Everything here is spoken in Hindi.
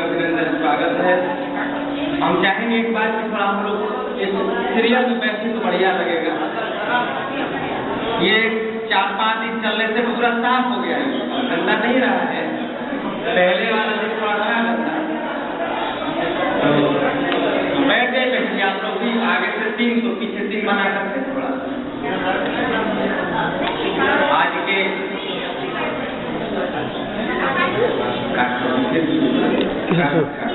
हार्दिक अभिनंदन स्वागत है। हम चाहेंगे एक बार कि थोड़ा हम लोग इस सीरियल में बैठे तो बढ़िया लगेगा। ये चार पाँच दिन चलने से पूरा साफ़ हो गया है। गंदा नहीं रहा है। पहले वाला दिन थोड़ा था गंदा। तो बैठ बैठिए आप लोग भी आगे से तीन तो पीछे तीन बना Yeah.